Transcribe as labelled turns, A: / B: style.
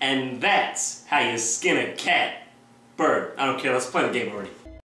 A: And that's how you skin a cat. Bird, I don't care, let's play the game already.